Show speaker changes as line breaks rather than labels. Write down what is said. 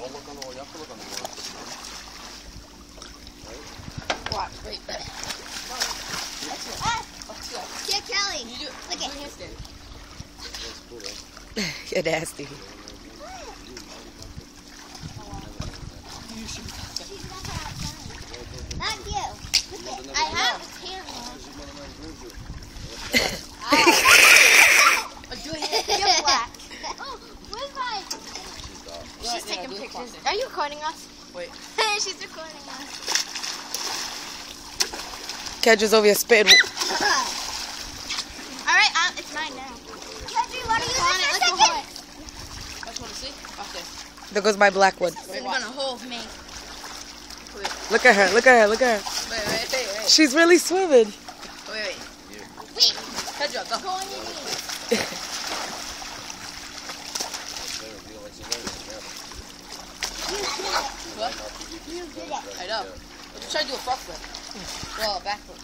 Don't look on the look on the.
Ah.
You're nasty.
You should be
Not you. Look at, I have his hair on.
Oh, do a handstand.
You're black. Oh, where's my?
Yeah,
She's
yeah,
taking
do it
pictures. Are you recording us?
Wait.
She's recording us.
Kendra's over here spitting.
All right, um, it's mine now. Kendra, what are you doing?
Let's
Let's
go
go.
I just want to see. Watch this.
There goes my black one.
This is gonna hold me.
Look at her. Look at her. Look at her.
wait, wait, wait, wait.
She's really swimming.
Wait, wait.
Wait,
Kendra, go.
go on your knees.
I know. I just tried to do a front flip. well, back flip.